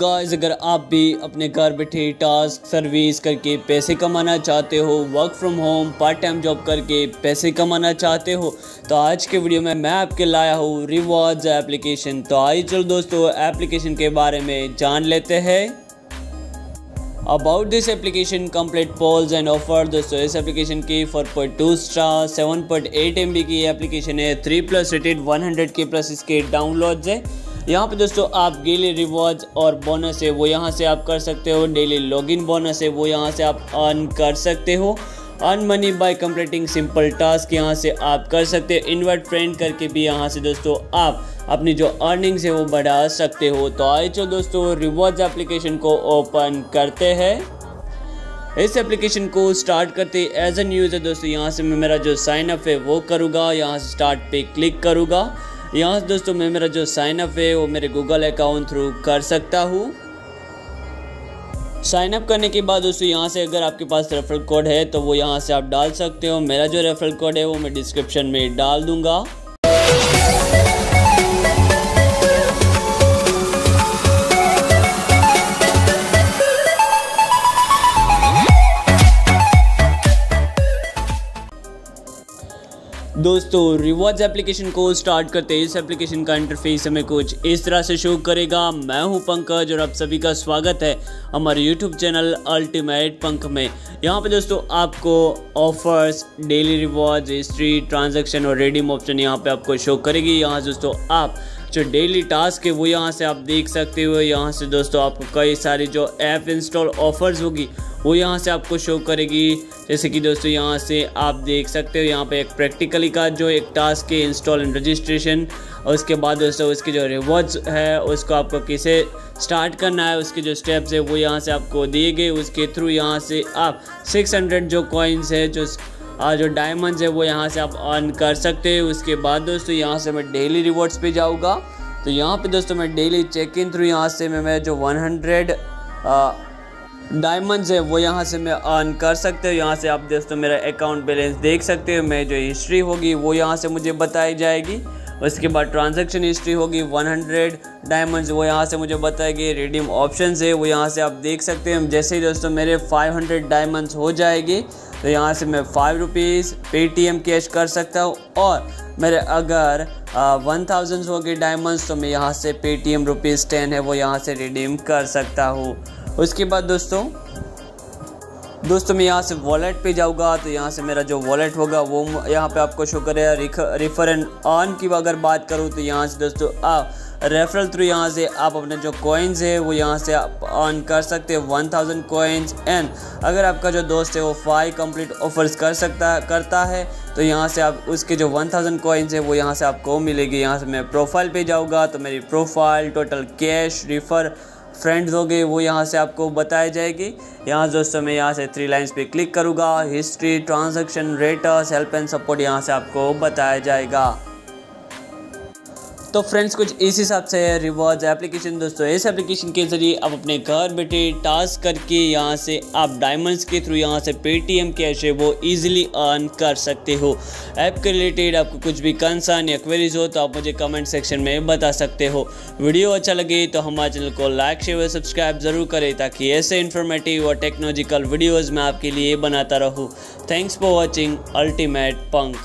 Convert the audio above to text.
Guys अगर आप भी अपने घर बैठे टास्क सर्विस करके पैसे कमाना चाहते हो work from home part time job करके पैसे कमाना चाहते हो तो आज के वीडियो में मैं आपके लाया हूँ रिवॉर्ड्स एप्लीकेशन तो आइए चलो दोस्तों एप्लीकेशन के बारे में जान लेते हैं। About this application complete polls and offer दोस्तों, इस एप्लीकेशन की 4.2 स्टार 7.8 एमबी की एप्लीकेशन है 3 प्लस रेटेड 100 के प्लस इसके डाउनलोड्स है। यहाँ पे दोस्तों, आप डेली रिवॉर्ड और बोनस है, वो यहाँ से आप कर सकते हो। डेली लॉगिन बोनस है, वो यहाँ से आप अर्न कर सकते हो। Earn money by completing simple task यहाँ से आप कर सकते हो। इन्वर्ट फ्रेंड करके भी यहाँ से दोस्तों, आप अपनी जो अर्निंग्स है, वो बढ़ा सकते हो। तो आए चलो दोस्तों रिवॉर्ड्स एप्लीकेशन को ओपन करते हैं। इस एप्लीकेशन को स्टार्ट करते एज ए न्यूज़ है दोस्तों, यहाँ से मैं मेरा जो साइन अप है, वो करूँगा। यहाँ से स्टार्ट पे क्लिक करूँगा। यहाँ से दोस्तों मैं मेरा जो साइनअप है, वो मेरे गूगल अकाउंट थ्रू कर सकता हूँ। साइन अप करने के बाद दोस्तों यहाँ से अगर आपके पास रेफरल कोड है तो वो यहाँ से आप डाल सकते हो। मेरा जो रेफरल कोड है, वो मैं डिस्क्रिप्शन में डाल दूँगा। दोस्तों रिवॉर्ड्स एप्लीकेशन को स्टार्ट करते इस एप्लीकेशन का इंटरफेस हमें कुछ इस तरह से शो करेगा। मैं हूँ पंकज और आप सभी का स्वागत है हमारे यूट्यूब चैनल अल्टीमेट पंख में। यहाँ पे दोस्तों, आपको offers daily rewards history transaction और रेडीम ऑप्शन यहाँ पे आपको शो करेगी। यहाँ दोस्तों, आप जो डेली टास्क है, वो यहाँ से आप देख सकते हो। यहाँ से दोस्तों, आपको कई सारी जो ऐप इंस्टॉल ऑफर्स होगी वो यहाँ से आपको शो करेगी। जैसे कि दोस्तों, यहाँ से आप देख सकते हो, यहाँ पे एक प्रैक्टिकली का जो एक टास्क है इंस्टॉल एंड रजिस्ट्रेशन और उसके बाद दोस्तों, उसके जो रिवॉर्ड्स है, उसको आपको किसे स्टार्ट करना है, उसके जो स्टेप्स है, वो यहाँ से आपको दिए गए। उसके थ्रू यहाँ से आप 600 जो कॉइन्स है, जो जो डायमंड्स है, वो यहाँ से आप अर्न कर सकते हो। उसके बाद दोस्तों, यहाँ से मैं डेली रिवॉर्ड्स पे जाऊँगा। तो यहाँ पे दोस्तों, मैं डेली चेक इन थ्रू यहाँ से मैं मैं जो 100 डायमंड्स है, वो यहाँ से मैं अर्न कर सकते हो। यहाँ से आप दोस्तों मेरा अकाउंट बैलेंस देख सकते हो। मैं जो हिस्ट्री होगी, वो यहाँ से मुझे बताई जाएगी। उसके बाद ट्रांजैक्शन हिस्ट्री होगी 100 डायमंड्स वो यहाँ से मुझे बताएगी। रिडीम ऑप्शंस है, वो यहाँ से आप देख सकते हैं। जैसे ही दोस्तों मेरे 500 डायमंड्स हो जाएगी तो यहाँ से मैं फाइव रुपीज़ पेटीएम कैश कर सकता हूँ। और मेरे अगर वन थाउज़ेंड हो गए डायमंड्स तो मैं यहाँ से पेटीएम रुपीज़ टेन है, वो यहाँ से रिडीम कर सकता हूँ। उसके बाद दोस्तों दोस्तों मैं यहाँ से वॉलेट पे जाऊँगा तो यहाँ से मेरा जो वॉलेट होगा, वो यहाँ पे आपको शो करेगा। रिफर एंड ऑन की अगर बात करूँ तो यहाँ से दोस्तों आप रेफरल थ्रू यहाँ से आप अपने जो कोइंस है, वो यहाँ से आप ऑन कर सकते हैं। वन थाउज़ेंड कोइंस एंड अगर आपका जो दोस्त है, वो फाइव कंप्लीट ऑफर्स कर सकता, करता है तो यहाँ से आप उसके जो वन थाउज़ेंड कोइंस है, वो यहाँ से आपको मिलेगी। यहाँ से मैं प्रोफ़ाइल पे जाऊँगा तो मेरी profile total cash refer friends होंगे, वो यहाँ से आपको बताई जाएगी। यहाँ दोस्तों मैं यहाँ से थ्री लाइन्स पे क्लिक करूँगा history transaction raters help and support यहाँ से आपको बताया जाएगा। तो फ्रेंड्स कुछ इस हिसाब से है एप्लीकेशन दोस्तों, इस एप्लीकेशन के ज़रिए आप अपने घर बैठे टास्क करके यहाँ से आप डायमंड्स के थ्रू यहाँ से पेटीएम कैश है, वो इजीली अर्न कर सकते हो। ऐप के रिलेटेड आपको कुछ भी कंसर्न या क्वेरीज हो तो आप मुझे कमेंट सेक्शन में बता सकते हो। वीडियो अच्छा लगे तो हमारे चैनल को लाइक शेयर और सब्सक्राइब ज़रूर करें, ताकि ऐसे इन्फॉर्मेटिव और टेक्नोलॉजिकल वीडियोज़ मैं आपके लिए बनाता रहूँ। Thanks for watching ultimate punk